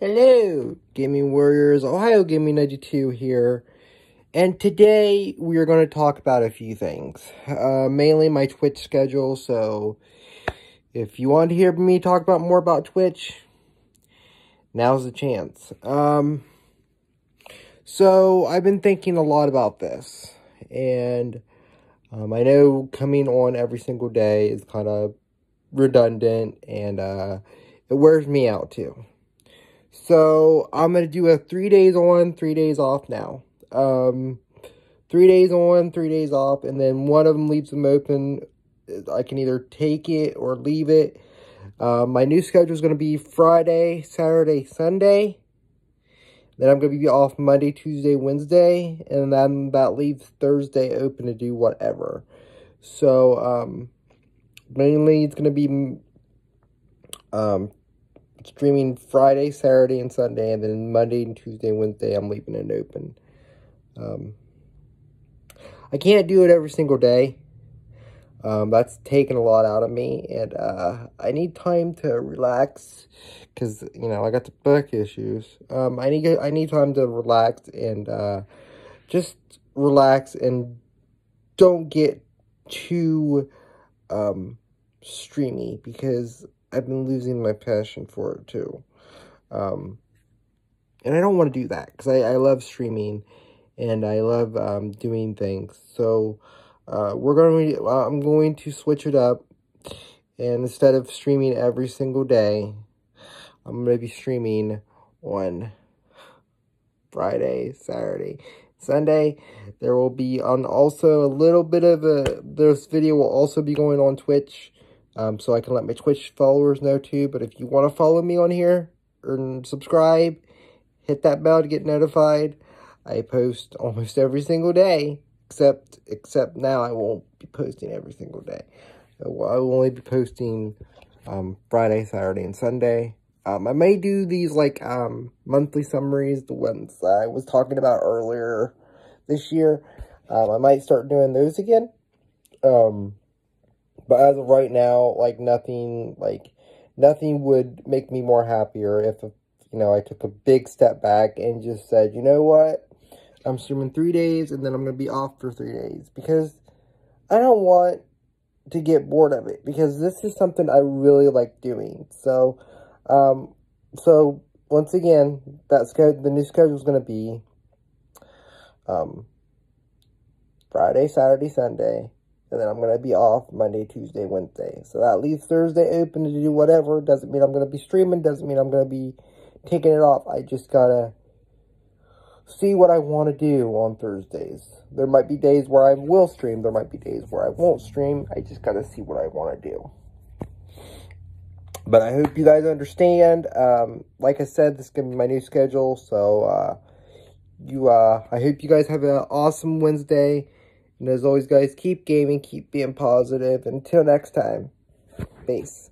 Hello, Gaming Warriors, Ohio Gaming 92 here. And today we are going to talk about a few things. Uh, mainly my Twitch schedule, so if you want to hear me talk about more about Twitch, now's the chance. Um, so I've been thinking a lot about this. And um, I know coming on every single day is kind of redundant and uh, it wears me out too. So I'm going to do a three days on, three days off now. Um, three days on, three days off, and then one of them leaves them open. I can either take it or leave it. Uh, my new schedule is going to be Friday, Saturday, Sunday. Then I'm going to be off Monday, Tuesday, Wednesday. And then that leaves Thursday open to do whatever. So, um, mainly it's going to be um, streaming Friday, Saturday, and Sunday, and then Monday and Tuesday, Wednesday, I'm leaving it open. Um, I can't do it every single day. Um, that's taken a lot out of me, and uh, I need time to relax because you know I got the back issues. Um, I need I need time to relax and uh, just relax and don't get too um, streamy because I've been losing my passion for it too. Um, and I don't want to do that because I, I love streaming and I love um, doing things. So uh, we're going to, uh, I'm going to switch it up. And instead of streaming every single day, I'm going to be streaming on Friday, Saturday, Sunday. There will be on also a little bit of a, this video will also be going on Twitch. Um, so I can let my Twitch followers know too. But if you want to follow me on here or subscribe, hit that bell to get notified. I post almost every single day, except except now I won't be posting every single day. I will only be posting um, Friday, Saturday, and Sunday. Um, I may do these like um, monthly summaries, the ones I was talking about earlier this year. Um, I might start doing those again. Um, but as of right now, like nothing, like nothing would make me more happier if, you know, I took a big step back and just said, you know what? I'm streaming three days and then I'm going to be off for three days because I don't want to get bored of it because this is something I really like doing. So, um, so once again, that's good. The new schedule is going to be, um, Friday, Saturday, Sunday, and then I'm going to be off Monday, Tuesday, Wednesday. So that leaves Thursday open to do whatever. Doesn't mean I'm going to be streaming. Doesn't mean I'm going to be taking it off. I just got to see what I want to do on Thursdays. There might be days where I will stream. There might be days where I won't stream. I just got to see what I want to do. But I hope you guys understand. Um, like I said, this is going to be my new schedule. So, uh, you, uh, I hope you guys have an awesome Wednesday. And as always, guys, keep gaming, keep being positive. Until next time, peace.